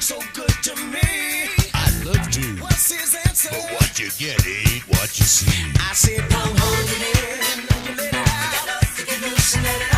so good to me. I loved you. What's his answer? But what you get ain't what you see. I said, don't hold it in. Don't let it out. Got to get loose and let it